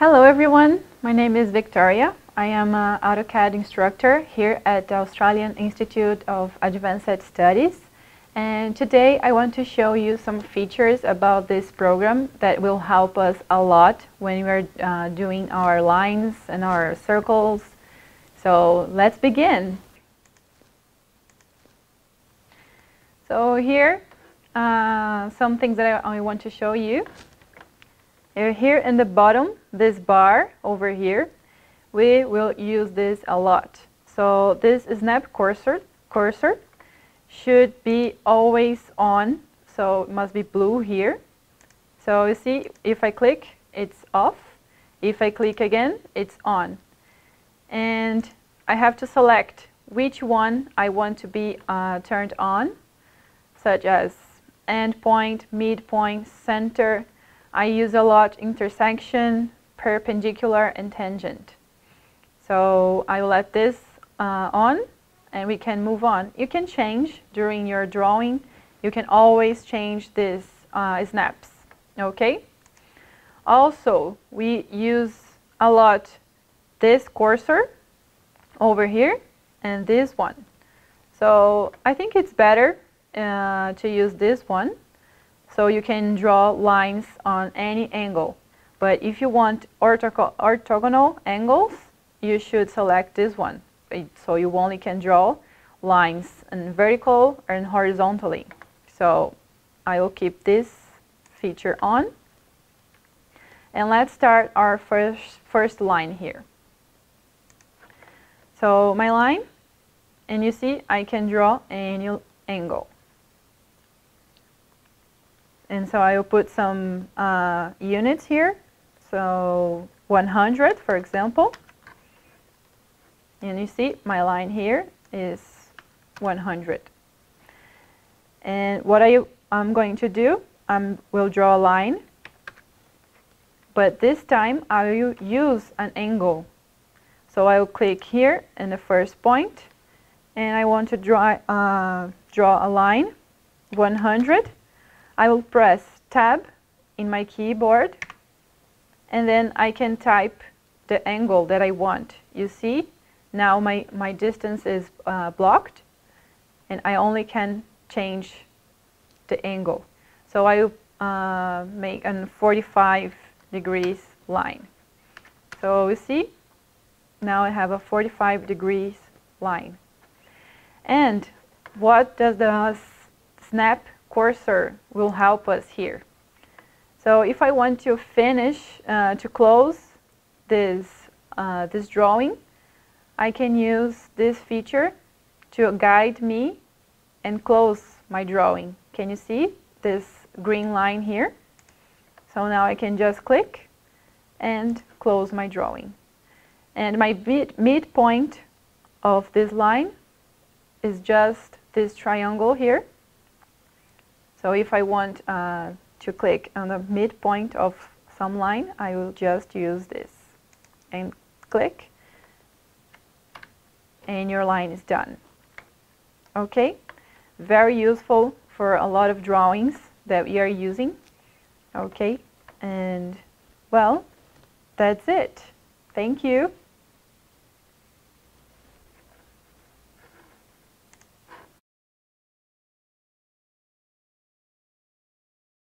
Hello everyone, my name is Victoria. I am an AutoCAD instructor here at the Australian Institute of Advanced Studies and today I want to show you some features about this program that will help us a lot when we're uh, doing our lines and our circles. So let's begin. So here, uh, some things that I, I want to show you. Here in the bottom, this bar over here, we will use this a lot. So this snap cursor, cursor should be always on, so it must be blue here. So you see, if I click, it's off. If I click again, it's on. And I have to select which one I want to be uh, turned on, such as endpoint, midpoint, center, I use a lot intersection, perpendicular, and tangent. So I will let this uh, on and we can move on. You can change during your drawing. You can always change these uh, snaps, okay? Also, we use a lot this cursor over here and this one. So I think it's better uh, to use this one so you can draw lines on any angle. But if you want orthogonal angles, you should select this one. So you only can draw lines in vertical and horizontally. So I will keep this feature on. And let's start our first, first line here. So my line, and you see I can draw any angle. And so I will put some uh, units here. So 100, for example. And you see my line here is 100. And what I, I'm going to do, I will draw a line. But this time I will use an angle. So I will click here in the first point, and I want to draw, uh, draw a line, 100. I will press tab in my keyboard and then I can type the angle that I want. You see, now my, my distance is uh, blocked and I only can change the angle. So I uh, make a 45 degrees line. So you see, now I have a 45 degrees line. And what does the snap cursor will help us here. So if I want to finish, uh, to close this, uh, this drawing, I can use this feature to guide me and close my drawing. Can you see this green line here? So now I can just click and close my drawing. And my mid midpoint of this line is just this triangle here. So if I want uh, to click on the midpoint of some line, I will just use this and click and your line is done. Okay, very useful for a lot of drawings that we are using. Okay, and well, that's it. Thank you.